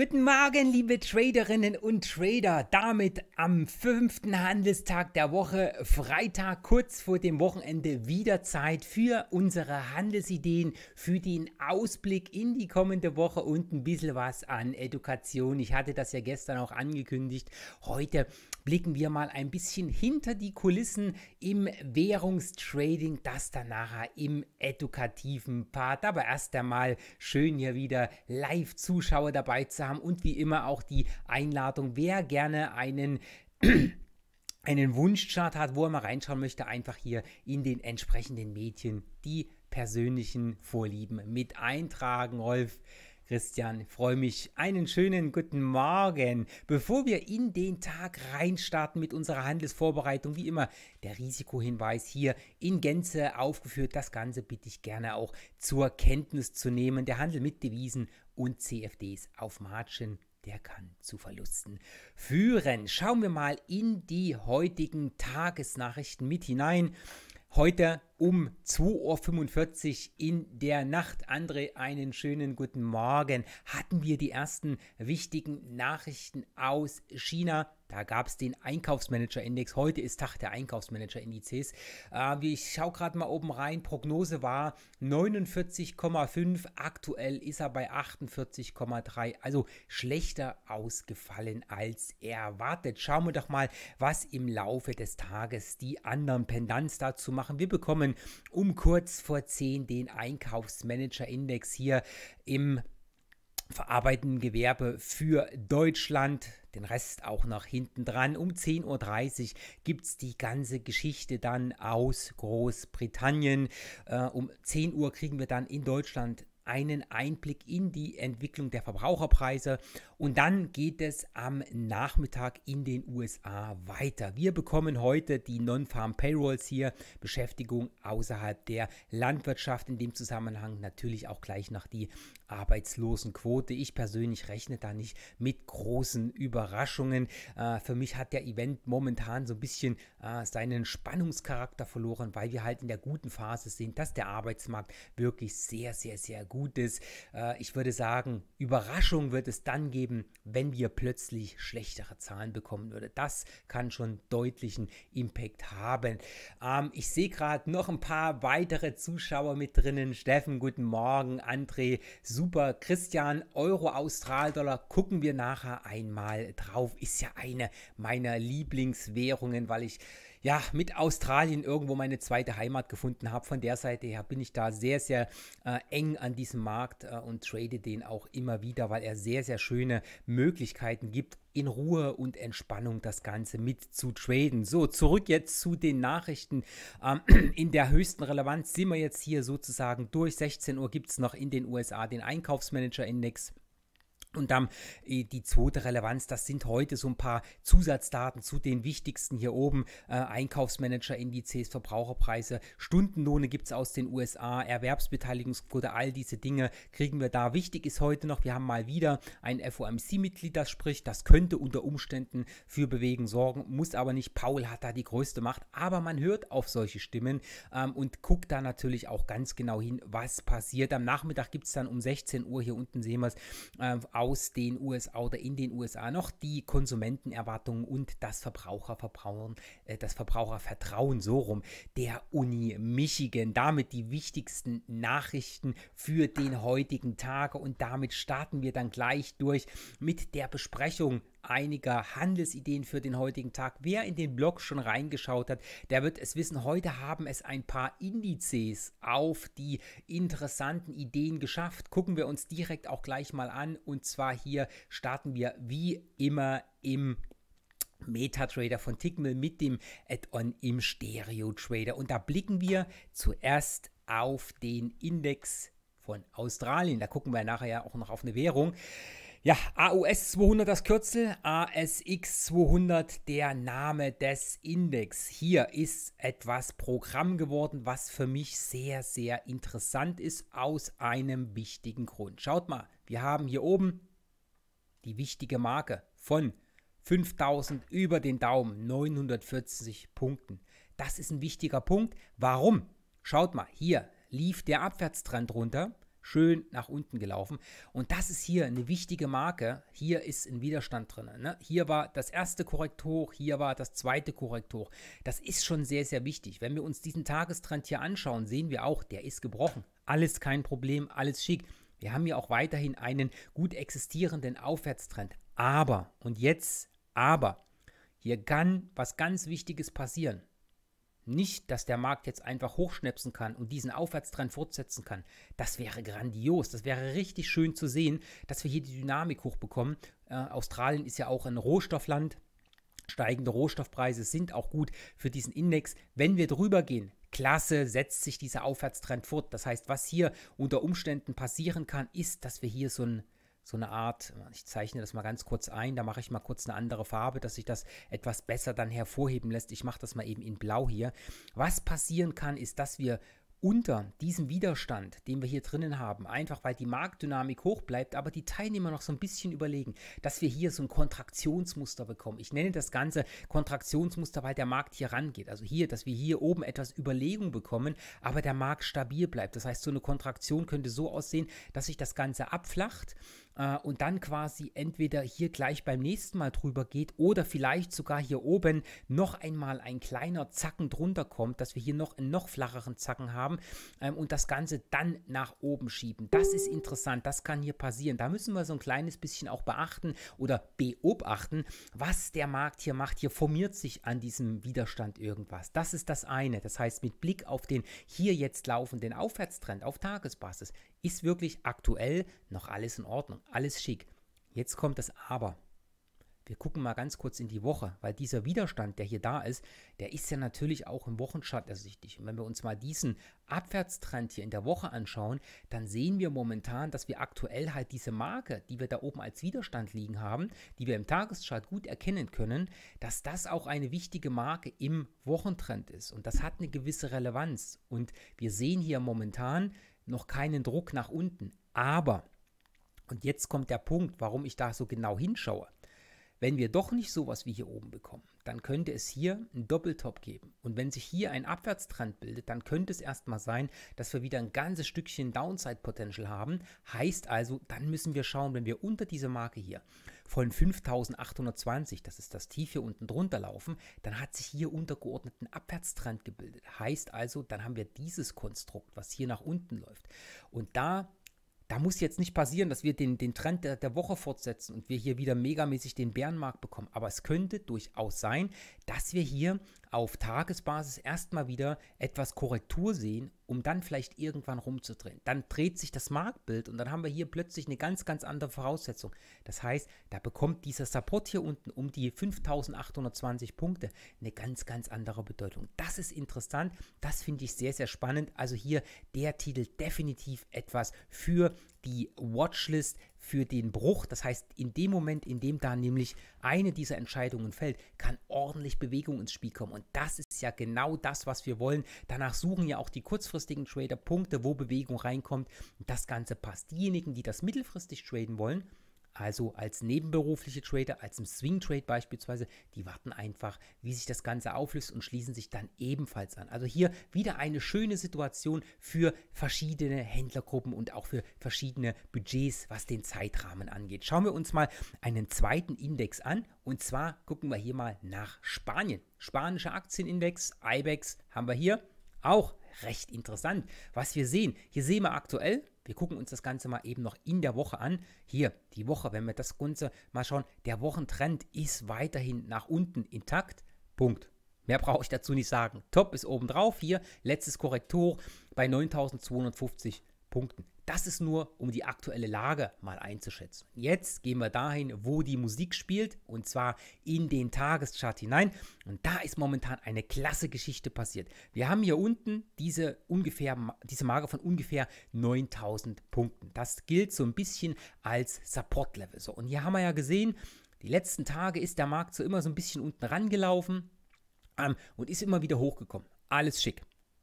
Guten Morgen, liebe Traderinnen und Trader. Damit am fünften Handelstag der Woche, Freitag, kurz vor dem Wochenende, wieder Zeit für unsere Handelsideen, für den Ausblick in die kommende Woche und ein bisschen was an Education. Ich hatte das ja gestern auch angekündigt. Heute blicken wir mal ein bisschen hinter die Kulissen im Währungstrading, das dann nachher im edukativen Part. Aber erst einmal schön hier wieder Live-Zuschauer dabei zu haben haben und wie immer auch die Einladung, wer gerne einen einen Wunschchart hat, wo er mal reinschauen möchte, einfach hier in den entsprechenden Medien die persönlichen Vorlieben mit eintragen. Rolf, Christian, freue mich. Einen schönen guten Morgen. Bevor wir in den Tag reinstarten mit unserer Handelsvorbereitung, wie immer der Risikohinweis hier in Gänze aufgeführt. Das Ganze bitte ich gerne auch zur Kenntnis zu nehmen. Der Handel mit Devisen und CFDs auf Margin der kann zu Verlusten führen. Schauen wir mal in die heutigen Tagesnachrichten mit hinein. Heute um 2.45 Uhr in der Nacht. André, einen schönen guten Morgen. Hatten wir die ersten wichtigen Nachrichten aus China. Da gab es den Einkaufsmanager-Index. Heute ist Tag der Einkaufsmanager-Indizes. Äh, ich schaue gerade mal oben rein. Prognose war 49,5. Aktuell ist er bei 48,3. Also schlechter ausgefallen als erwartet. Schauen wir doch mal, was im Laufe des Tages die anderen Pendants dazu machen. Wir bekommen um kurz vor 10 den Einkaufsmanager-Index hier im verarbeitenden Gewerbe für Deutschland den Rest auch nach hinten dran. Um 10.30 Uhr gibt es die ganze Geschichte dann aus Großbritannien. Äh, um 10 Uhr kriegen wir dann in Deutschland einen Einblick in die Entwicklung der Verbraucherpreise und dann geht es am Nachmittag in den USA weiter. Wir bekommen heute die Non-Farm Payrolls hier, Beschäftigung außerhalb der Landwirtschaft, in dem Zusammenhang natürlich auch gleich nach die Arbeitslosenquote. Ich persönlich rechne da nicht mit großen Überraschungen. Äh, für mich hat der Event momentan so ein bisschen äh, seinen Spannungscharakter verloren, weil wir halt in der guten Phase sind, dass der Arbeitsmarkt wirklich sehr, sehr, sehr gut ist. Äh, ich würde sagen, Überraschung wird es dann geben, wenn wir plötzlich schlechtere Zahlen bekommen würden. Das kann schon deutlichen Impact haben. Ähm, ich sehe gerade noch ein paar weitere Zuschauer mit drinnen. Steffen, guten Morgen. André, super. Christian, Euro, Australdollar, gucken wir nachher einmal drauf. Ist ja eine meiner Lieblingswährungen, weil ich ja, mit Australien irgendwo meine zweite Heimat gefunden habe. Von der Seite her bin ich da sehr, sehr äh, eng an diesem Markt äh, und trade den auch immer wieder, weil er sehr, sehr schöne Möglichkeiten gibt, in Ruhe und Entspannung das Ganze mit zu traden. So, zurück jetzt zu den Nachrichten. Ähm, in der höchsten Relevanz sind wir jetzt hier sozusagen durch. 16 Uhr gibt es noch in den USA den Einkaufsmanager-Index. Und dann äh, die zweite Relevanz, das sind heute so ein paar Zusatzdaten zu den wichtigsten hier oben. Äh, Einkaufsmanager-Indizes, Verbraucherpreise, Stundenlohne gibt es aus den USA, Erwerbsbeteiligungsquote, all diese Dinge kriegen wir da. Wichtig ist heute noch, wir haben mal wieder ein FOMC-Mitglied, das spricht. Das könnte unter Umständen für Bewegen sorgen, muss aber nicht. Paul hat da die größte Macht, aber man hört auf solche Stimmen ähm, und guckt da natürlich auch ganz genau hin, was passiert. Am Nachmittag gibt es dann um 16 Uhr, hier unten sehen wir es, äh, aus den USA oder in den USA noch die Konsumentenerwartungen und das Verbrauchervertrauen, äh, das Verbrauchervertrauen so rum der Uni Michigan. Damit die wichtigsten Nachrichten für den heutigen Tag und damit starten wir dann gleich durch mit der Besprechung einiger Handelsideen für den heutigen Tag. Wer in den Blog schon reingeschaut hat, der wird es wissen. Heute haben es ein paar Indizes auf die interessanten Ideen geschafft. Gucken wir uns direkt auch gleich mal an. Und zwar hier starten wir wie immer im MetaTrader von Tickmill mit dem Add-on im Stereo Trader. Und da blicken wir zuerst auf den Index von Australien. Da gucken wir nachher auch noch auf eine Währung. Ja, AUS 200 das Kürzel, ASX 200 der Name des Index. Hier ist etwas Programm geworden, was für mich sehr, sehr interessant ist, aus einem wichtigen Grund. Schaut mal, wir haben hier oben die wichtige Marke von 5000 über den Daumen, 940 Punkten. Das ist ein wichtiger Punkt. Warum? Schaut mal, hier lief der Abwärtstrend runter schön nach unten gelaufen. Und das ist hier eine wichtige Marke. Hier ist ein Widerstand drin. Ne? Hier war das erste Korrektur, hier war das zweite Korrektur. Das ist schon sehr, sehr wichtig. Wenn wir uns diesen Tagestrend hier anschauen, sehen wir auch, der ist gebrochen. Alles kein Problem, alles schick. Wir haben hier auch weiterhin einen gut existierenden Aufwärtstrend. Aber, und jetzt aber, hier kann was ganz Wichtiges passieren. Nicht, dass der Markt jetzt einfach hochschnäpsen kann und diesen Aufwärtstrend fortsetzen kann. Das wäre grandios. Das wäre richtig schön zu sehen, dass wir hier die Dynamik hochbekommen. Äh, Australien ist ja auch ein Rohstoffland. Steigende Rohstoffpreise sind auch gut für diesen Index. Wenn wir drüber gehen, klasse, setzt sich dieser Aufwärtstrend fort. Das heißt, was hier unter Umständen passieren kann, ist, dass wir hier so ein so eine Art, ich zeichne das mal ganz kurz ein, da mache ich mal kurz eine andere Farbe, dass sich das etwas besser dann hervorheben lässt. Ich mache das mal eben in blau hier. Was passieren kann, ist, dass wir unter diesem Widerstand, den wir hier drinnen haben, einfach weil die Marktdynamik hoch bleibt, aber die Teilnehmer noch so ein bisschen überlegen, dass wir hier so ein Kontraktionsmuster bekommen. Ich nenne das Ganze Kontraktionsmuster, weil der Markt hier rangeht. Also hier, dass wir hier oben etwas Überlegung bekommen, aber der Markt stabil bleibt. Das heißt, so eine Kontraktion könnte so aussehen, dass sich das Ganze abflacht äh, und dann quasi entweder hier gleich beim nächsten Mal drüber geht oder vielleicht sogar hier oben noch einmal ein kleiner Zacken drunter kommt, dass wir hier noch einen noch flacheren Zacken haben ähm, und das Ganze dann nach oben schieben. Das ist interessant, das kann hier passieren. Da müssen wir so ein kleines bisschen auch beachten oder beobachten, was der Markt hier macht. Hier formiert sich an diesem Widerstand irgendwas. Das ist das eine. Das heißt, mit Blick auf den hier jetzt laufenden Aufwärtstrend auf Tagesbasis ist wirklich aktuell noch alles in Ordnung, alles schick. Jetzt kommt das Aber. Wir gucken mal ganz kurz in die Woche, weil dieser Widerstand, der hier da ist, der ist ja natürlich auch im Wochenchart ersichtlich. Und wenn wir uns mal diesen Abwärtstrend hier in der Woche anschauen, dann sehen wir momentan, dass wir aktuell halt diese Marke, die wir da oben als Widerstand liegen haben, die wir im Tageschart gut erkennen können, dass das auch eine wichtige Marke im Wochentrend ist. Und das hat eine gewisse Relevanz. Und wir sehen hier momentan, noch keinen Druck nach unten. Aber, und jetzt kommt der Punkt, warum ich da so genau hinschaue. Wenn wir doch nicht sowas wie hier oben bekommen, dann könnte es hier einen Doppeltop geben. Und wenn sich hier ein Abwärtstrend bildet, dann könnte es erstmal sein, dass wir wieder ein ganzes Stückchen Downside Potential haben. Heißt also, dann müssen wir schauen, wenn wir unter diese Marke hier von 5820, das ist das Tief hier unten drunter laufen, dann hat sich hier untergeordneten Abwärtstrend gebildet. Heißt also, dann haben wir dieses Konstrukt, was hier nach unten läuft. Und da da muss jetzt nicht passieren, dass wir den, den Trend der, der Woche fortsetzen und wir hier wieder megamäßig den Bärenmarkt bekommen. Aber es könnte durchaus sein, dass wir hier auf Tagesbasis erstmal wieder etwas Korrektur sehen, um dann vielleicht irgendwann rumzudrehen. Dann dreht sich das Marktbild und dann haben wir hier plötzlich eine ganz, ganz andere Voraussetzung. Das heißt, da bekommt dieser Support hier unten um die 5820 Punkte eine ganz, ganz andere Bedeutung. Das ist interessant, das finde ich sehr, sehr spannend. Also hier der Titel definitiv etwas für die Watchlist für den Bruch. Das heißt, in dem Moment, in dem da nämlich eine dieser Entscheidungen fällt, kann ordentlich Bewegung ins Spiel kommen. Und das ist ja genau das, was wir wollen. Danach suchen ja auch die kurzfristigen Trader Punkte, wo Bewegung reinkommt. Das Ganze passt. Diejenigen, die das mittelfristig traden wollen, also als nebenberufliche Trader, als im Swing Trade beispielsweise, die warten einfach, wie sich das Ganze auflöst und schließen sich dann ebenfalls an. Also hier wieder eine schöne Situation für verschiedene Händlergruppen und auch für verschiedene Budgets, was den Zeitrahmen angeht. Schauen wir uns mal einen zweiten Index an und zwar gucken wir hier mal nach Spanien. Spanischer Aktienindex, IBEX haben wir hier auch recht interessant, was wir sehen. Hier sehen wir aktuell wir gucken uns das Ganze mal eben noch in der Woche an. Hier, die Woche, wenn wir das Ganze mal schauen, der Wochentrend ist weiterhin nach unten intakt. Punkt. Mehr brauche ich dazu nicht sagen. Top ist oben drauf hier. Letztes Korrektur bei 9250 Punkten. Das ist nur, um die aktuelle Lage mal einzuschätzen. Jetzt gehen wir dahin, wo die Musik spielt, und zwar in den Tageschart hinein. Und da ist momentan eine klasse Geschichte passiert. Wir haben hier unten diese, ungefähr, diese Marke von ungefähr 9000 Punkten. Das gilt so ein bisschen als Support-Level. So, und hier haben wir ja gesehen, die letzten Tage ist der Markt so immer so ein bisschen unten rangelaufen ähm, und ist immer wieder hochgekommen. Alles schick.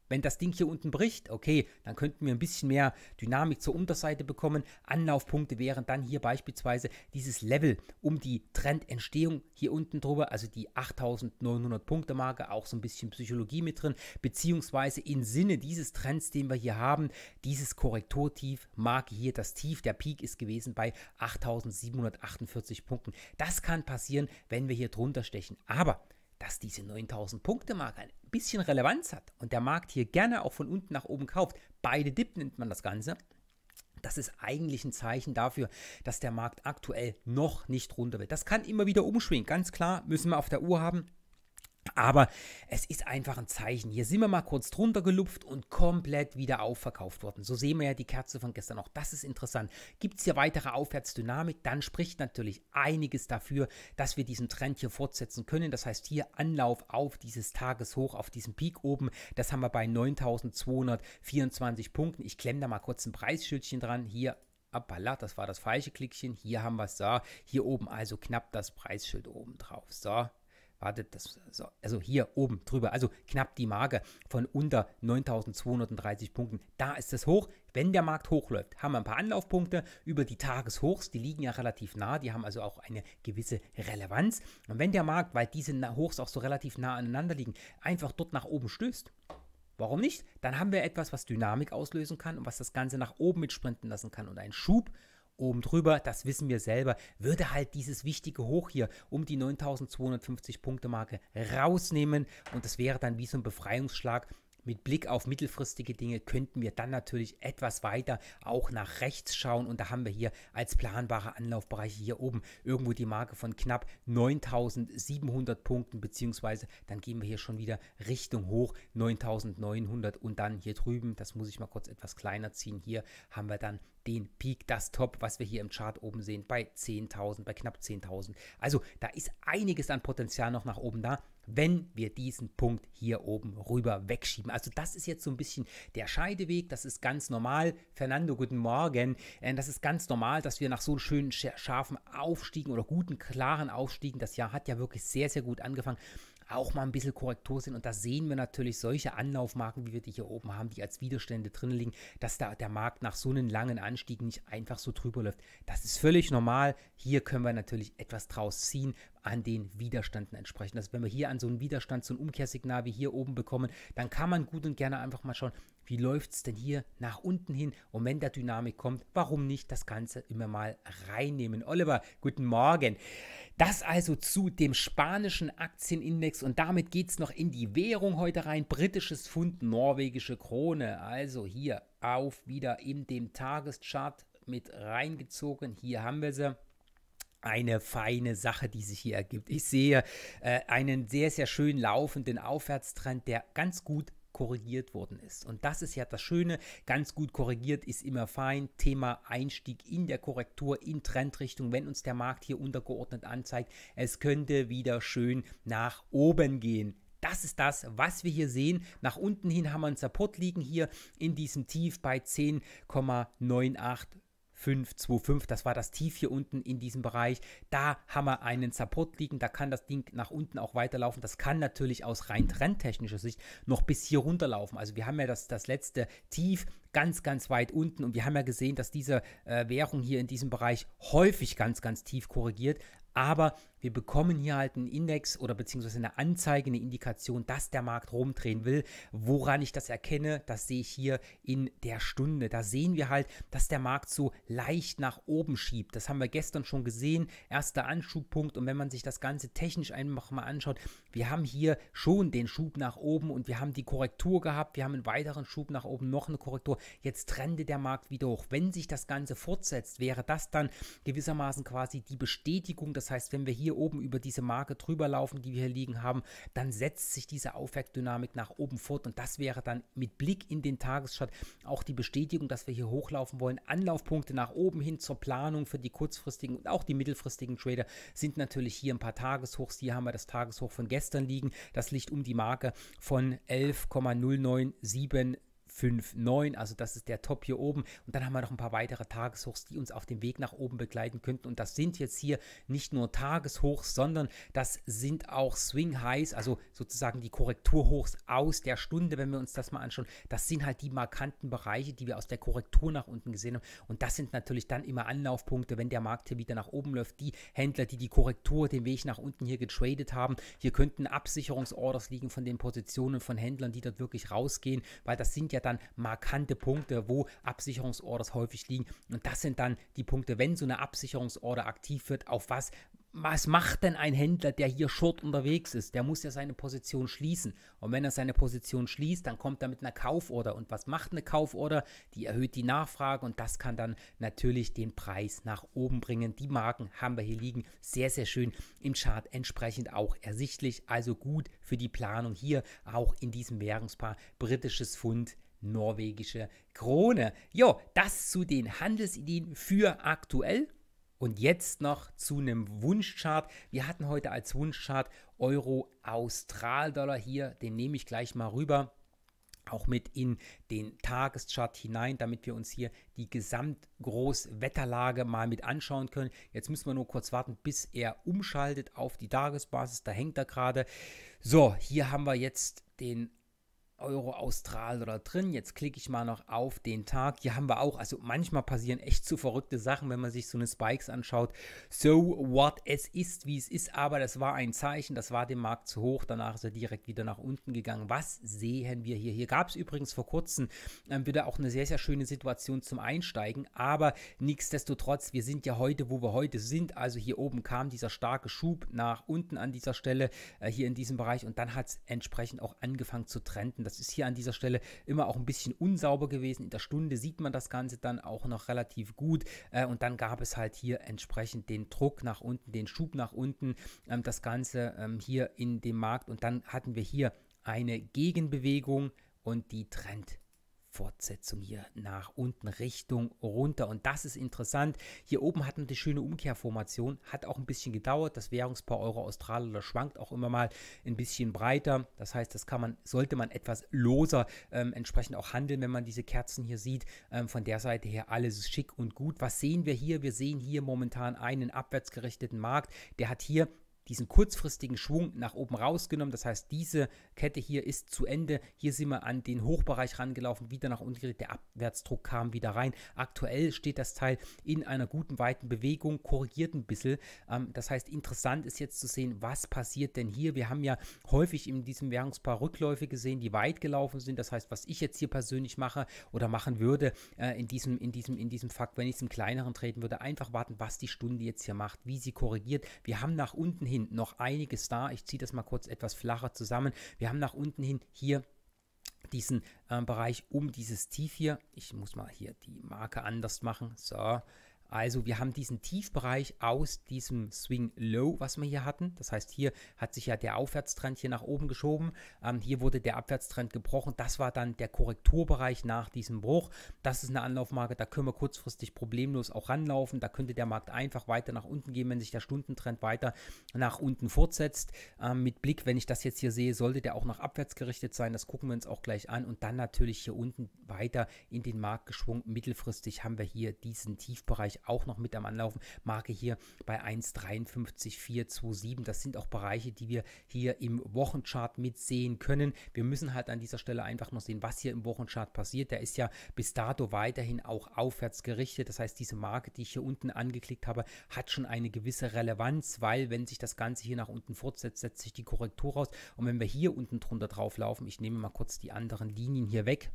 Wenn das Ding hier unten bricht, okay, dann könnten wir ein bisschen mehr Dynamik zur Unterseite bekommen. Anlaufpunkte wären dann hier beispielsweise dieses Level um die Trendentstehung hier unten drüber, also die 8900 Punkte Marke, auch so ein bisschen Psychologie mit drin, beziehungsweise im Sinne dieses Trends, den wir hier haben, dieses Korrekturtief, Marke hier das Tief, der Peak ist gewesen bei 8748 Punkten. Das kann passieren, wenn wir hier drunter stechen. Aber dass diese 9000 Punkte Marke ein bisschen Relevanz hat und der Markt hier gerne auch von unten nach oben kauft, beide Dip nennt man das Ganze, das ist eigentlich ein Zeichen dafür, dass der Markt aktuell noch nicht runter will. Das kann immer wieder umschwingen, ganz klar, müssen wir auf der Uhr haben. Aber es ist einfach ein Zeichen. Hier sind wir mal kurz drunter gelupft und komplett wieder aufverkauft worden. So sehen wir ja die Kerze von gestern auch. Das ist interessant. Gibt es hier weitere Aufwärtsdynamik, dann spricht natürlich einiges dafür, dass wir diesen Trend hier fortsetzen können. Das heißt, hier Anlauf auf dieses Tageshoch, auf diesen Peak oben. Das haben wir bei 9224 Punkten. Ich klemme da mal kurz ein Preisschildchen dran. Hier Appala, das war das falsche Klickchen. Hier haben wir es da. Hier oben also knapp das Preisschild oben drauf. So, wartet, das, so, also hier oben drüber, also knapp die Marke von unter 9230 Punkten. Da ist es hoch. Wenn der Markt hochläuft, haben wir ein paar Anlaufpunkte über die Tageshochs, die liegen ja relativ nah, die haben also auch eine gewisse Relevanz. Und wenn der Markt, weil diese Hochs auch so relativ nah aneinander liegen, einfach dort nach oben stößt, Warum nicht? Dann haben wir etwas, was Dynamik auslösen kann und was das Ganze nach oben mitsprinten lassen kann. Und ein Schub oben drüber, das wissen wir selber, würde halt dieses wichtige Hoch hier um die 9250 Punkte Marke rausnehmen und das wäre dann wie so ein Befreiungsschlag mit Blick auf mittelfristige Dinge könnten wir dann natürlich etwas weiter auch nach rechts schauen. Und da haben wir hier als planbare Anlaufbereiche hier oben irgendwo die Marke von knapp 9700 Punkten beziehungsweise dann gehen wir hier schon wieder Richtung hoch 9900 und dann hier drüben, das muss ich mal kurz etwas kleiner ziehen, hier haben wir dann den Peak, das Top, was wir hier im Chart oben sehen, bei 10.000, bei knapp 10.000. Also da ist einiges an Potenzial noch nach oben da, wenn wir diesen Punkt hier oben rüber wegschieben. Also das ist jetzt so ein bisschen der Scheideweg, das ist ganz normal. Fernando, guten Morgen. Äh, das ist ganz normal, dass wir nach so schönen, scharfen Aufstiegen oder guten, klaren Aufstiegen, das Jahr hat ja wirklich sehr, sehr gut angefangen, auch mal ein bisschen Korrektur sind. Und da sehen wir natürlich solche Anlaufmarken, wie wir die hier oben haben, die als Widerstände drin liegen, dass da der Markt nach so einem langen Anstieg nicht einfach so drüber läuft. Das ist völlig normal. Hier können wir natürlich etwas draus ziehen, an den Widerständen entsprechend. Also wenn wir hier an so einen Widerstand, so ein Umkehrsignal wie hier oben bekommen, dann kann man gut und gerne einfach mal schauen, wie läuft es denn hier nach unten hin und wenn der Dynamik kommt, warum nicht das Ganze immer mal reinnehmen. Oliver, guten Morgen. Das also zu dem spanischen Aktienindex und damit geht es noch in die Währung heute rein. Britisches Pfund, norwegische Krone. Also hier auf wieder in dem Tageschart mit reingezogen. Hier haben wir sie eine feine Sache, die sich hier ergibt. Ich sehe äh, einen sehr, sehr schön laufenden Aufwärtstrend, der ganz gut korrigiert worden ist. Und das ist ja das Schöne, ganz gut korrigiert ist immer fein. Thema Einstieg in der Korrektur in Trendrichtung, wenn uns der Markt hier untergeordnet anzeigt, es könnte wieder schön nach oben gehen. Das ist das, was wir hier sehen. Nach unten hin haben wir einen Support liegen hier in diesem Tief bei 10,98 525, das war das Tief hier unten in diesem Bereich. Da haben wir einen Support liegen, da kann das Ding nach unten auch weiterlaufen. Das kann natürlich aus rein trendtechnischer Sicht noch bis hier runterlaufen. Also wir haben ja das, das letzte Tief ganz, ganz weit unten und wir haben ja gesehen, dass diese äh, Währung hier in diesem Bereich häufig ganz, ganz tief korrigiert. Aber wir bekommen hier halt einen Index oder beziehungsweise eine Anzeige, eine Indikation, dass der Markt rumdrehen will. Woran ich das erkenne, das sehe ich hier in der Stunde. Da sehen wir halt, dass der Markt so leicht nach oben schiebt. Das haben wir gestern schon gesehen. Erster Anschubpunkt. Und wenn man sich das Ganze technisch einfach mal anschaut, wir haben hier schon den Schub nach oben und wir haben die Korrektur gehabt. Wir haben einen weiteren Schub nach oben, noch eine Korrektur. Jetzt trennte der Markt wieder hoch. Wenn sich das Ganze fortsetzt, wäre das dann gewissermaßen quasi die Bestätigung. Das heißt, wenn wir hier oben über diese Marke drüber laufen, die wir hier liegen haben, dann setzt sich diese Aufwärtsdynamik nach oben fort und das wäre dann mit Blick in den Tageschart auch die Bestätigung, dass wir hier hochlaufen wollen. Anlaufpunkte nach oben hin zur Planung für die kurzfristigen und auch die mittelfristigen Trader sind natürlich hier ein paar Tageshochs. Hier haben wir das Tageshoch von gestern liegen. Das liegt um die Marke von 11,097 5,9. Also das ist der Top hier oben. Und dann haben wir noch ein paar weitere Tageshochs, die uns auf dem Weg nach oben begleiten könnten. Und das sind jetzt hier nicht nur Tageshochs, sondern das sind auch Swing Highs, also sozusagen die Korrekturhochs aus der Stunde, wenn wir uns das mal anschauen. Das sind halt die markanten Bereiche, die wir aus der Korrektur nach unten gesehen haben. Und das sind natürlich dann immer Anlaufpunkte, wenn der Markt hier wieder nach oben läuft. Die Händler, die die Korrektur, den Weg nach unten hier getradet haben, hier könnten Absicherungsorders liegen von den Positionen von Händlern, die dort wirklich rausgehen, weil das sind ja dann markante Punkte, wo Absicherungsorders häufig liegen. Und das sind dann die Punkte, wenn so eine Absicherungsorder aktiv wird, auf was was macht denn ein Händler, der hier short unterwegs ist? Der muss ja seine Position schließen. Und wenn er seine Position schließt, dann kommt er mit einer Kauforder. Und was macht eine Kauforder? Die erhöht die Nachfrage und das kann dann natürlich den Preis nach oben bringen. Die Marken haben wir hier liegen. Sehr, sehr schön im Chart entsprechend auch ersichtlich. Also gut für die Planung hier auch in diesem Währungspaar britisches Pfund norwegische Krone. Jo, das zu den Handelsideen für aktuell. Und jetzt noch zu einem Wunschchart. Wir hatten heute als Wunschchart Euro Australdollar hier. Den nehme ich gleich mal rüber. Auch mit in den Tageschart hinein, damit wir uns hier die Gesamtgroßwetterlage mal mit anschauen können. Jetzt müssen wir nur kurz warten, bis er umschaltet auf die Tagesbasis. Da hängt er gerade. So, hier haben wir jetzt den Euro Austral oder drin. Jetzt klicke ich mal noch auf den Tag. Hier haben wir auch, also manchmal passieren echt zu so verrückte Sachen, wenn man sich so eine Spikes anschaut. So what, es ist wie es ist, aber das war ein Zeichen, das war dem Markt zu hoch. Danach ist er direkt wieder nach unten gegangen. Was sehen wir hier? Hier gab es übrigens vor kurzem ähm, wieder auch eine sehr, sehr schöne Situation zum Einsteigen, aber nichtsdestotrotz, wir sind ja heute, wo wir heute sind. Also hier oben kam dieser starke Schub nach unten an dieser Stelle, äh, hier in diesem Bereich und dann hat es entsprechend auch angefangen zu trenden. Das ist hier an dieser Stelle immer auch ein bisschen unsauber gewesen. In der Stunde sieht man das Ganze dann auch noch relativ gut. Äh, und dann gab es halt hier entsprechend den Druck nach unten, den Schub nach unten, ähm, das Ganze ähm, hier in dem Markt. Und dann hatten wir hier eine Gegenbewegung und die Trend Fortsetzung hier nach unten Richtung runter. Und das ist interessant. Hier oben hat man die schöne Umkehrformation. Hat auch ein bisschen gedauert. Das Währungspaar Euro Australier schwankt auch immer mal ein bisschen breiter. Das heißt, das kann man, sollte man etwas loser ähm, entsprechend auch handeln, wenn man diese Kerzen hier sieht. Ähm, von der Seite her alles schick und gut. Was sehen wir hier? Wir sehen hier momentan einen abwärtsgerichteten Markt. Der hat hier diesen kurzfristigen Schwung nach oben rausgenommen. Das heißt, diese Kette hier ist zu Ende. Hier sind wir an den Hochbereich rangelaufen, wieder nach unten gerät. Der Abwärtsdruck kam wieder rein. Aktuell steht das Teil in einer guten, weiten Bewegung, korrigiert ein bisschen. Ähm, das heißt, interessant ist jetzt zu sehen, was passiert denn hier. Wir haben ja häufig in diesem Währungspaar Rückläufe gesehen, die weit gelaufen sind. Das heißt, was ich jetzt hier persönlich mache oder machen würde äh, in, diesem, in, diesem, in diesem Fakt, wenn ich es im kleineren treten würde, einfach warten, was die Stunde jetzt hier macht, wie sie korrigiert. Wir haben nach unten hin hin noch einiges da. Ich ziehe das mal kurz etwas flacher zusammen. Wir haben nach unten hin hier diesen äh, Bereich um dieses Tief hier. Ich muss mal hier die Marke anders machen. So, also wir haben diesen Tiefbereich aus diesem Swing Low, was wir hier hatten. Das heißt, hier hat sich ja der Aufwärtstrend hier nach oben geschoben. Ähm, hier wurde der Abwärtstrend gebrochen. Das war dann der Korrekturbereich nach diesem Bruch. Das ist eine Anlaufmarke, da können wir kurzfristig problemlos auch ranlaufen. Da könnte der Markt einfach weiter nach unten gehen, wenn sich der Stundentrend weiter nach unten fortsetzt. Ähm, mit Blick, wenn ich das jetzt hier sehe, sollte der auch nach abwärts gerichtet sein. Das gucken wir uns auch gleich an. Und dann natürlich hier unten weiter in den Markt geschwungen. Mittelfristig haben wir hier diesen Tiefbereich auch noch mit am Anlaufen. Marke hier bei 1,53427. Das sind auch Bereiche, die wir hier im Wochenchart mitsehen können. Wir müssen halt an dieser Stelle einfach noch sehen, was hier im Wochenchart passiert. Der ist ja bis dato weiterhin auch aufwärts gerichtet. Das heißt, diese Marke, die ich hier unten angeklickt habe, hat schon eine gewisse Relevanz, weil wenn sich das Ganze hier nach unten fortsetzt, setzt sich die Korrektur raus. Und wenn wir hier unten drunter drauf laufen, ich nehme mal kurz die anderen Linien hier weg,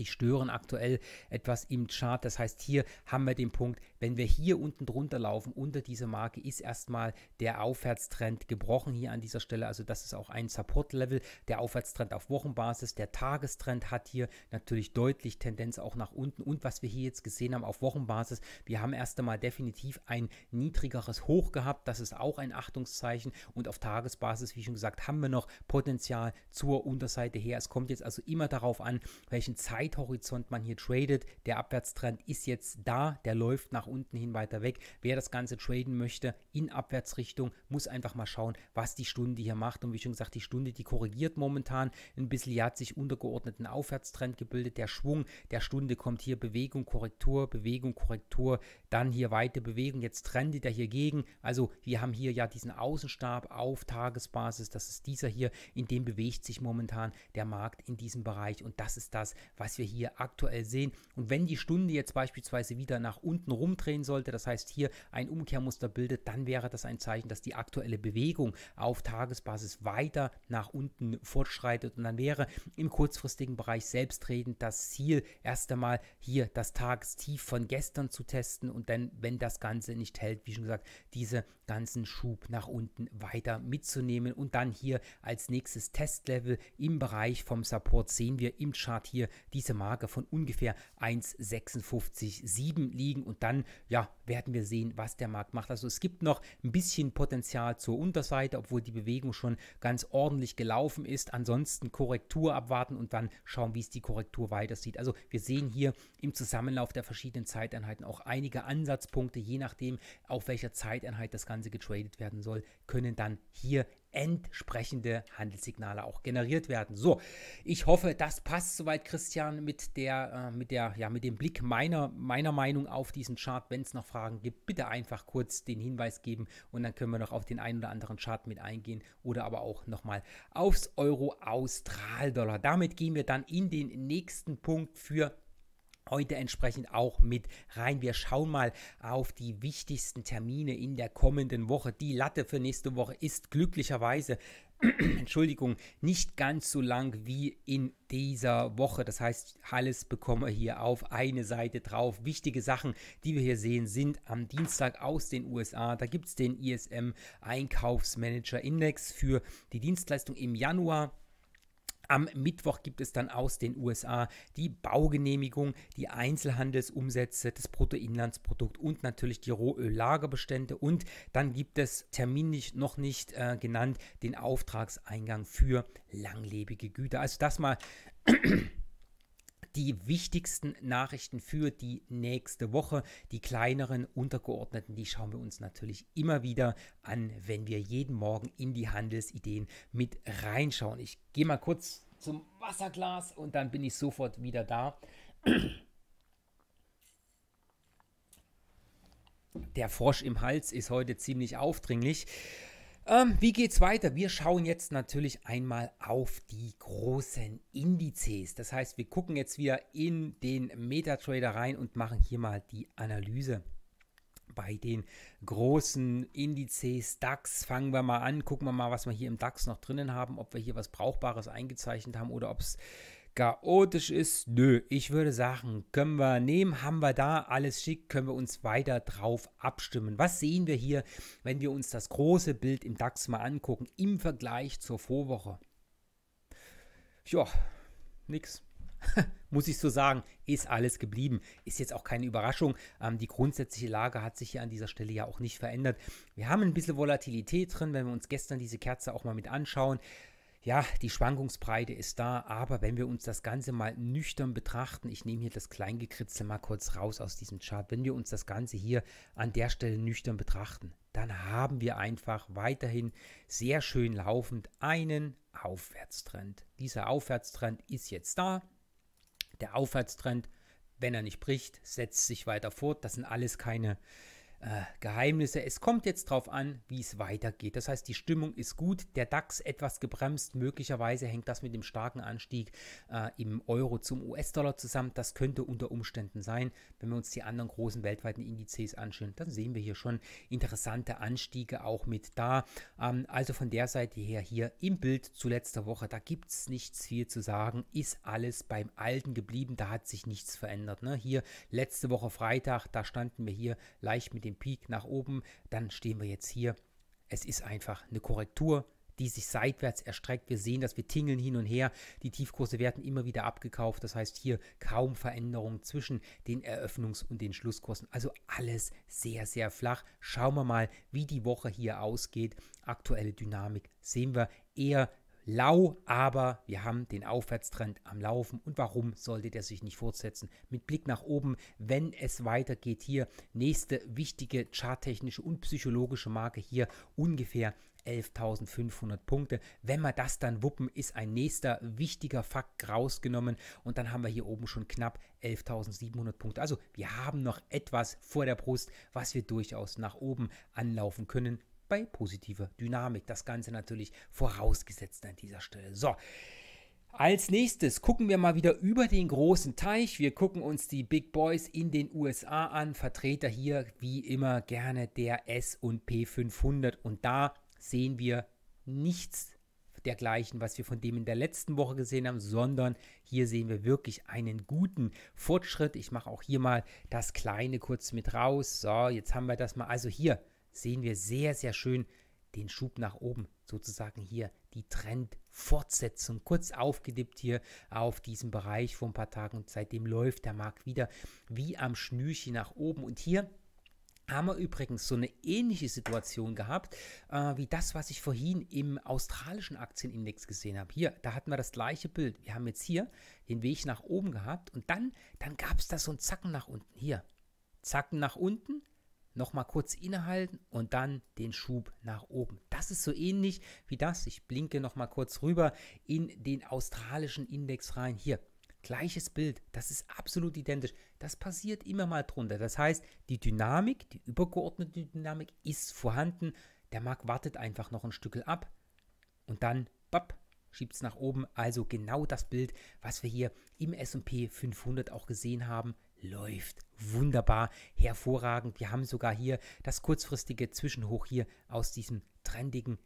die stören aktuell etwas im Chart. Das heißt, hier haben wir den Punkt, wenn wir hier unten drunter laufen, unter dieser Marke, ist erstmal der Aufwärtstrend gebrochen hier an dieser Stelle. Also das ist auch ein Support-Level, der Aufwärtstrend auf Wochenbasis. Der Tagestrend hat hier natürlich deutlich Tendenz auch nach unten. Und was wir hier jetzt gesehen haben auf Wochenbasis, wir haben erst einmal definitiv ein niedrigeres Hoch gehabt. Das ist auch ein Achtungszeichen. Und auf Tagesbasis, wie schon gesagt, haben wir noch Potenzial zur Unterseite her. Es kommt jetzt also immer darauf an, welchen Zeit Zeithorizont man hier tradet. Der Abwärtstrend ist jetzt da, der läuft nach unten hin weiter weg. Wer das Ganze traden möchte in Abwärtsrichtung, muss einfach mal schauen, was die Stunde hier macht. Und wie schon gesagt, die Stunde, die korrigiert momentan ein bisschen. Hier hat sich untergeordneten Aufwärtstrend gebildet. Der Schwung der Stunde kommt hier Bewegung, Korrektur, Bewegung, Korrektur, dann hier weite Bewegung. Jetzt trendet er hier gegen. Also wir haben hier ja diesen Außenstab auf Tagesbasis. Das ist dieser hier, in dem bewegt sich momentan der Markt in diesem Bereich. Und das ist das, was wir hier aktuell sehen. Und wenn die Stunde jetzt beispielsweise wieder nach unten rumdrehen sollte, das heißt hier ein Umkehrmuster bildet, dann wäre das ein Zeichen, dass die aktuelle Bewegung auf Tagesbasis weiter nach unten fortschreitet. Und dann wäre im kurzfristigen Bereich selbstredend das Ziel, erst einmal hier das Tagestief von gestern zu testen und dann, wenn das Ganze nicht hält, wie schon gesagt, diese ganzen Schub nach unten weiter mitzunehmen und dann hier als nächstes Testlevel im Bereich vom Support sehen wir im Chart hier diese Marke von ungefähr 1,567 liegen und dann ja werden wir sehen, was der Markt macht. Also es gibt noch ein bisschen Potenzial zur Unterseite, obwohl die Bewegung schon ganz ordentlich gelaufen ist. Ansonsten Korrektur abwarten und dann schauen, wie es die Korrektur weiter sieht. Also wir sehen hier im Zusammenlauf der verschiedenen Zeiteinheiten auch einige Ansatzpunkte, je nachdem auf welcher Zeiteinheit das Ganze getradet werden soll, können dann hier entsprechende Handelssignale auch generiert werden. So, ich hoffe, das passt soweit, Christian, mit der, äh, mit der, ja, mit dem Blick meiner, meiner Meinung auf diesen Chart. Wenn es noch Fragen gibt, bitte einfach kurz den Hinweis geben und dann können wir noch auf den einen oder anderen Chart mit eingehen oder aber auch nochmal aufs Euro-Austral-Dollar. Damit gehen wir dann in den nächsten Punkt für heute entsprechend auch mit rein. Wir schauen mal auf die wichtigsten Termine in der kommenden Woche. Die Latte für nächste Woche ist glücklicherweise Entschuldigung, nicht ganz so lang wie in dieser Woche. Das heißt, alles bekommen wir hier auf eine Seite drauf. Wichtige Sachen, die wir hier sehen, sind am Dienstag aus den USA. Da gibt es den ISM Einkaufsmanager Index für die Dienstleistung im Januar. Am Mittwoch gibt es dann aus den USA die Baugenehmigung, die Einzelhandelsumsätze, das Bruttoinlandsprodukt und natürlich die Rohöllagerbestände. Und dann gibt es terminlich noch nicht äh, genannt den Auftragseingang für langlebige Güter. Also das mal die wichtigsten Nachrichten für die nächste Woche. Die kleineren, untergeordneten, die schauen wir uns natürlich immer wieder an, wenn wir jeden Morgen in die Handelsideen mit reinschauen. Ich gehe mal kurz zum Wasserglas und dann bin ich sofort wieder da. Der Frosch im Hals ist heute ziemlich aufdringlich. Ähm, wie geht's weiter? Wir schauen jetzt natürlich einmal auf die großen Indizes. Das heißt, wir gucken jetzt wieder in den MetaTrader rein und machen hier mal die Analyse. Bei den großen Indizes DAX fangen wir mal an, gucken wir mal, was wir hier im DAX noch drinnen haben, ob wir hier was Brauchbares eingezeichnet haben oder ob es chaotisch ist, nö, ich würde sagen, können wir nehmen, haben wir da, alles schick, können wir uns weiter drauf abstimmen. Was sehen wir hier, wenn wir uns das große Bild im DAX mal angucken, im Vergleich zur Vorwoche? Ja, nix. Muss ich so sagen, ist alles geblieben. Ist jetzt auch keine Überraschung. Ähm, die grundsätzliche Lage hat sich hier an dieser Stelle ja auch nicht verändert. Wir haben ein bisschen Volatilität drin, wenn wir uns gestern diese Kerze auch mal mit anschauen ja, die Schwankungsbreite ist da, aber wenn wir uns das Ganze mal nüchtern betrachten, ich nehme hier das Kleingekritzel mal kurz raus aus diesem Chart, wenn wir uns das Ganze hier an der Stelle nüchtern betrachten, dann haben wir einfach weiterhin sehr schön laufend einen Aufwärtstrend. Dieser Aufwärtstrend ist jetzt da. Der Aufwärtstrend, wenn er nicht bricht, setzt sich weiter fort. Das sind alles keine äh, Geheimnisse. Es kommt jetzt darauf an, wie es weitergeht. Das heißt, die Stimmung ist gut, der DAX etwas gebremst. Möglicherweise hängt das mit dem starken Anstieg äh, im Euro zum US-Dollar zusammen. Das könnte unter Umständen sein. Wenn wir uns die anderen großen weltweiten Indizes anschauen, dann sehen wir hier schon interessante Anstiege auch mit da. Ähm, also von der Seite her hier im Bild zu letzter Woche, da gibt es nichts viel zu sagen. Ist alles beim Alten geblieben. Da hat sich nichts verändert. Ne? Hier letzte Woche Freitag, da standen wir hier leicht mit dem den Peak nach oben, dann stehen wir jetzt hier. Es ist einfach eine Korrektur, die sich seitwärts erstreckt. Wir sehen, dass wir tingeln hin und her. Die Tiefkurse werden immer wieder abgekauft. Das heißt, hier kaum Veränderung zwischen den Eröffnungs- und den Schlusskursen. Also alles sehr, sehr flach. Schauen wir mal, wie die Woche hier ausgeht. Aktuelle Dynamik sehen wir eher lau, aber wir haben den Aufwärtstrend am Laufen. Und warum sollte der sich nicht fortsetzen? Mit Blick nach oben, wenn es weitergeht hier, nächste wichtige charttechnische und psychologische Marke hier ungefähr 11.500 Punkte. Wenn wir das dann wuppen, ist ein nächster wichtiger Fakt rausgenommen und dann haben wir hier oben schon knapp 11.700 Punkte. Also wir haben noch etwas vor der Brust, was wir durchaus nach oben anlaufen können bei positiver Dynamik. Das Ganze natürlich vorausgesetzt an dieser Stelle. So. Als nächstes gucken wir mal wieder über den großen Teich. Wir gucken uns die Big Boys in den USA an. Vertreter hier wie immer gerne der S&P 500 und da sehen wir nichts dergleichen, was wir von dem in der letzten Woche gesehen haben, sondern hier sehen wir wirklich einen guten Fortschritt. Ich mache auch hier mal das kleine kurz mit raus. So, jetzt haben wir das mal. Also hier sehen wir sehr, sehr schön den Schub nach oben, sozusagen hier die Trendfortsetzung, kurz aufgedippt hier auf diesem Bereich vor ein paar Tagen und seitdem läuft der Markt wieder wie am Schnürchen nach oben und hier haben wir übrigens so eine ähnliche Situation gehabt, äh, wie das, was ich vorhin im australischen Aktienindex gesehen habe. Hier, da hatten wir das gleiche Bild. Wir haben jetzt hier den Weg nach oben gehabt und dann, dann gab es da so ein Zacken nach unten. Hier, Zacken nach unten, nochmal kurz innehalten und dann den Schub nach oben. Das ist so ähnlich wie das. Ich blinke nochmal kurz rüber in den australischen Index rein. Hier, gleiches Bild. Das ist absolut identisch. Das passiert immer mal drunter. Das heißt, die Dynamik, die übergeordnete Dynamik ist vorhanden. Der Markt wartet einfach noch ein Stück ab und dann, bap, schiebt es nach oben. Also genau das Bild, was wir hier im S&P 500 auch gesehen haben läuft wunderbar, hervorragend. Wir haben sogar hier das kurzfristige Zwischenhoch hier aus diesem trendigen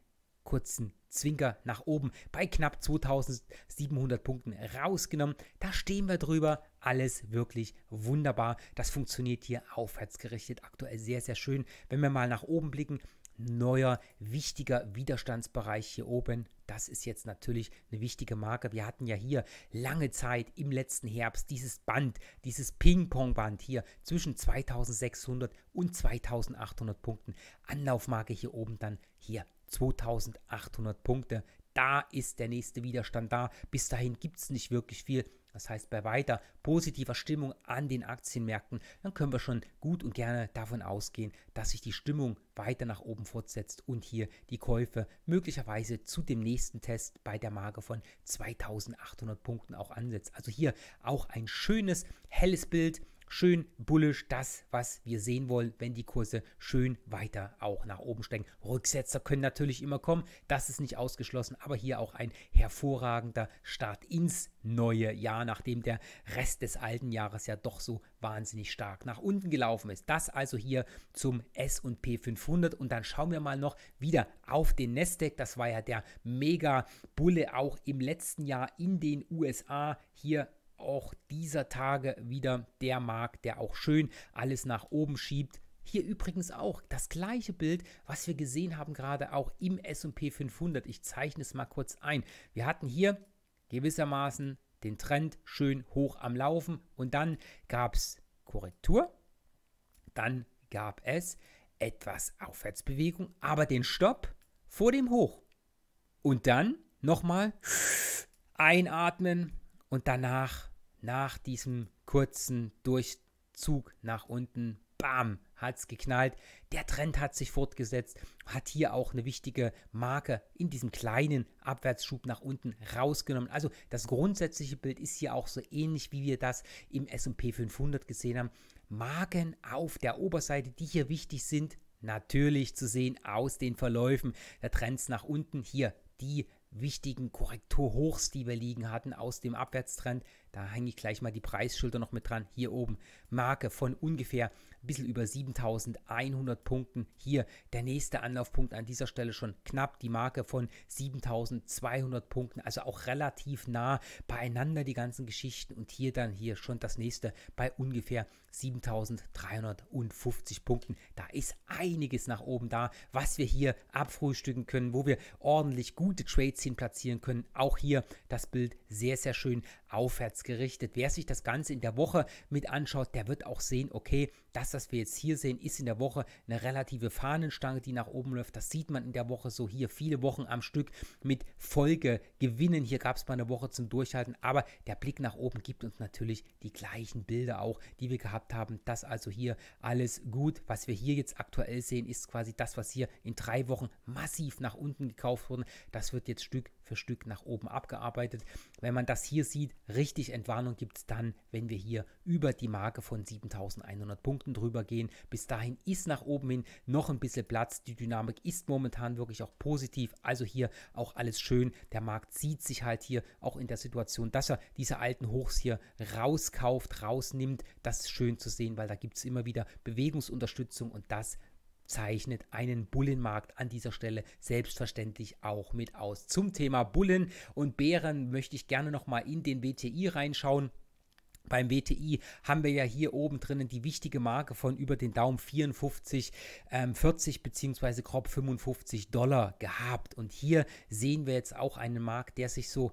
kurzen Zwinker nach oben bei knapp 2700 Punkten rausgenommen. Da stehen wir drüber. Alles wirklich wunderbar. Das funktioniert hier aufwärtsgerichtet aktuell sehr, sehr schön. Wenn wir mal nach oben blicken, neuer, wichtiger Widerstandsbereich hier oben. Das ist jetzt natürlich eine wichtige Marke. Wir hatten ja hier lange Zeit im letzten Herbst dieses Band, dieses Ping-Pong-Band hier zwischen 2600 und 2800 Punkten. Anlaufmarke hier oben dann hier 2800 Punkte. Da ist der nächste Widerstand da. Bis dahin gibt es nicht wirklich viel. Das heißt, bei weiter positiver Stimmung an den Aktienmärkten, dann können wir schon gut und gerne davon ausgehen, dass sich die Stimmung weiter nach oben fortsetzt und hier die Käufe möglicherweise zu dem nächsten Test bei der Marke von 2800 Punkten auch ansetzt. Also hier auch ein schönes, helles Bild schön bullisch das, was wir sehen wollen, wenn die Kurse schön weiter auch nach oben steigen. Rücksetzer können natürlich immer kommen, das ist nicht ausgeschlossen, aber hier auch ein hervorragender Start ins neue Jahr, nachdem der Rest des alten Jahres ja doch so wahnsinnig stark nach unten gelaufen ist. Das also hier zum S&P 500 und dann schauen wir mal noch wieder auf den Nasdaq. Das war ja der Mega Bulle auch im letzten Jahr in den USA. Hier auch dieser Tage wieder der Markt, der auch schön alles nach oben schiebt. Hier übrigens auch das gleiche Bild, was wir gesehen haben, gerade auch im SP 500. Ich zeichne es mal kurz ein. Wir hatten hier gewissermaßen den Trend schön hoch am Laufen und dann gab es Korrektur, dann gab es etwas Aufwärtsbewegung, aber den Stopp vor dem Hoch. Und dann nochmal einatmen und danach nach diesem kurzen Durchzug nach unten, bam, hat es geknallt. Der Trend hat sich fortgesetzt, hat hier auch eine wichtige Marke in diesem kleinen Abwärtsschub nach unten rausgenommen. Also das grundsätzliche Bild ist hier auch so ähnlich, wie wir das im S&P 500 gesehen haben. Marken auf der Oberseite, die hier wichtig sind, natürlich zu sehen aus den Verläufen der Trends nach unten. Hier die wichtigen Korrekturhochs, die wir liegen hatten aus dem Abwärtstrend. Da hänge ich gleich mal die Preisschilder noch mit dran. Hier oben Marke von ungefähr ein bisschen über 7100 Punkten. Hier der nächste Anlaufpunkt an dieser Stelle schon knapp die Marke von 7200 Punkten. Also auch relativ nah beieinander die ganzen Geschichten. Und hier dann hier schon das nächste bei ungefähr 7350 Punkten. Da ist einiges nach oben da, was wir hier abfrühstücken können, wo wir ordentlich gute Trades hin platzieren können. Auch hier das Bild sehr, sehr schön aufwärts gerichtet. Wer sich das Ganze in der Woche mit anschaut, der wird auch sehen, okay, Das, was wir jetzt hier sehen, ist in der Woche eine relative Fahnenstange, die nach oben läuft. Das sieht man in der Woche so hier viele Wochen am Stück mit Folgegewinnen. Hier gab es mal eine Woche zum Durchhalten, aber der Blick nach oben gibt uns natürlich die gleichen Bilder auch, die wir gehabt haben. Das also hier alles gut. Was wir hier jetzt aktuell sehen, ist quasi das, was hier in drei Wochen massiv nach unten gekauft wurde. Das wird jetzt Stück für Stück nach oben abgearbeitet. Wenn man das hier sieht, richtig Entwarnung gibt es dann, wenn wir hier über die Marke von 7100 Punkten drüber gehen. Bis dahin ist nach oben hin noch ein bisschen Platz. Die Dynamik ist momentan wirklich auch positiv. Also hier auch alles schön. Der Markt sieht sich halt hier auch in der Situation, dass er diese alten Hochs hier rauskauft, rausnimmt. Das ist schön zu sehen, weil da gibt es immer wieder Bewegungsunterstützung und das zeichnet einen Bullenmarkt an dieser Stelle selbstverständlich auch mit aus. Zum Thema Bullen und Bären möchte ich gerne nochmal in den WTI reinschauen. Beim WTI haben wir ja hier oben drinnen die wichtige Marke von über den Daumen 54, ähm, 40 bzw. grob 55 Dollar gehabt. Und hier sehen wir jetzt auch einen Markt, der sich so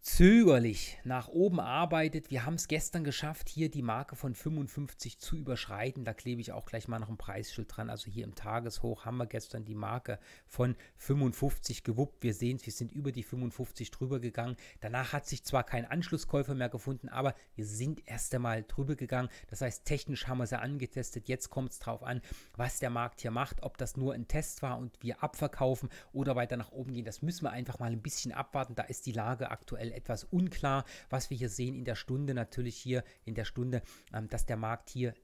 zögerlich nach oben arbeitet. Wir haben es gestern geschafft, hier die Marke von 55 zu überschreiten. Da klebe ich auch gleich mal noch ein Preisschild dran. Also hier im Tageshoch haben wir gestern die Marke von 55 gewuppt. Wir sehen es, wir sind über die 55 drüber gegangen. Danach hat sich zwar kein Anschlusskäufer mehr gefunden, aber wir sind erst einmal drüber gegangen. Das heißt, technisch haben wir sie angetestet. Jetzt kommt es darauf an, was der Markt hier macht. Ob das nur ein Test war und wir abverkaufen oder weiter nach oben gehen. Das müssen wir einfach mal ein bisschen abwarten. Da ist die Lage aktuell aktuell etwas unklar, was wir hier sehen in der Stunde, natürlich hier in der Stunde, ähm, dass der Markt hier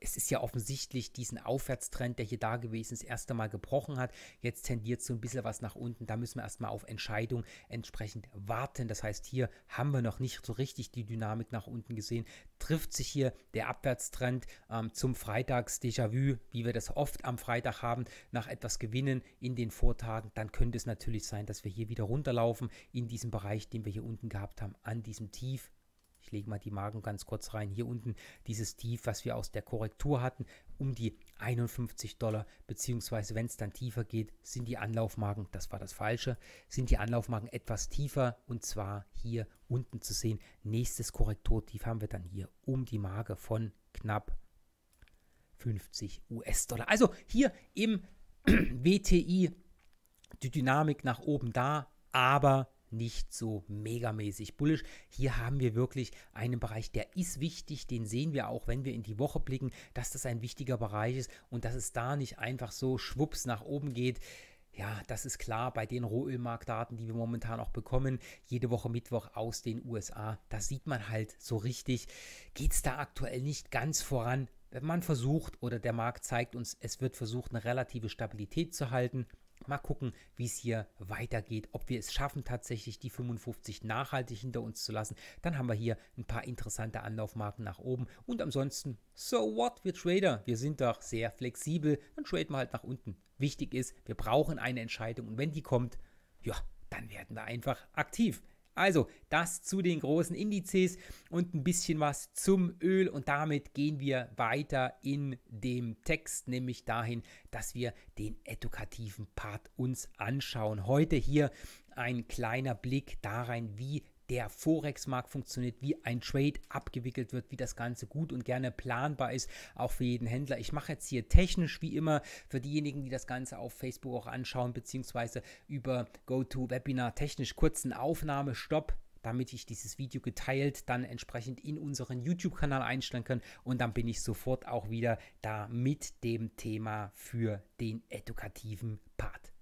es ist ja offensichtlich diesen Aufwärtstrend, der hier da gewesen ist, erst einmal gebrochen hat. Jetzt tendiert so ein bisschen was nach unten. Da müssen wir erstmal auf Entscheidung entsprechend warten. Das heißt, hier haben wir noch nicht so richtig die Dynamik nach unten gesehen. Trifft sich hier der Abwärtstrend ähm, zum Freitags-Déjà-vu, wie wir das oft am Freitag haben, nach etwas Gewinnen in den Vortagen, dann könnte es natürlich sein, dass wir hier wieder runterlaufen in diesem Bereich, den wir hier unten gehabt haben, an diesem Tief ich lege mal die Magen ganz kurz rein. Hier unten dieses Tief, was wir aus der Korrektur hatten, um die 51 Dollar, beziehungsweise wenn es dann tiefer geht, sind die Anlaufmarken, das war das Falsche, sind die Anlaufmarken etwas tiefer und zwar hier unten zu sehen. Nächstes Korrekturtief haben wir dann hier um die Marke von knapp 50 US-Dollar. Also hier im WTI die Dynamik nach oben da, aber nicht so megamäßig bullisch. Hier haben wir wirklich einen Bereich, der ist wichtig, den sehen wir auch, wenn wir in die Woche blicken, dass das ein wichtiger Bereich ist und dass es da nicht einfach so schwupps nach oben geht. Ja, das ist klar bei den Rohölmarktdaten, die wir momentan auch bekommen, jede Woche Mittwoch aus den USA. Da sieht man halt so richtig, geht es da aktuell nicht ganz voran. Wenn man versucht oder der Markt zeigt uns, es wird versucht, eine relative Stabilität zu halten. Mal gucken, wie es hier weitergeht, ob wir es schaffen, tatsächlich die 55 nachhaltig hinter uns zu lassen. Dann haben wir hier ein paar interessante Anlaufmarken nach oben. Und ansonsten, so what, wir Trader, wir sind doch sehr flexibel. Dann traden wir halt nach unten. Wichtig ist, wir brauchen eine Entscheidung und wenn die kommt, ja, dann werden wir einfach aktiv. Also das zu den großen Indizes und ein bisschen was zum Öl und damit gehen wir weiter in dem Text, nämlich dahin, dass wir den edukativen Part uns anschauen. Heute hier ein kleiner Blick da rein, wie der Forex-Markt funktioniert, wie ein Trade abgewickelt wird, wie das Ganze gut und gerne planbar ist, auch für jeden Händler. Ich mache jetzt hier technisch wie immer für diejenigen, die das Ganze auf Facebook auch anschauen, beziehungsweise über GoToWebinar technisch kurzen Aufnahmestopp damit ich dieses Video geteilt dann entsprechend in unseren YouTube-Kanal einstellen kann und dann bin ich sofort auch wieder da mit dem Thema für den edukativen Part.